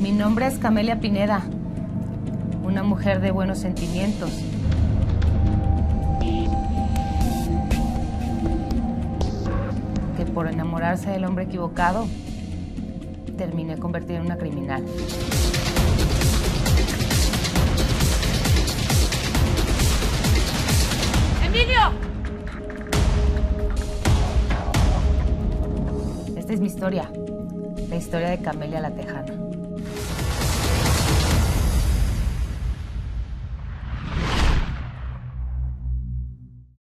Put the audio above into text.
Mi nombre es Camelia Pineda, una mujer de buenos sentimientos. Que por enamorarse del hombre equivocado, terminé convertida en una criminal. ¡Emilio! Esta es mi historia, la historia de Camelia la Tejana.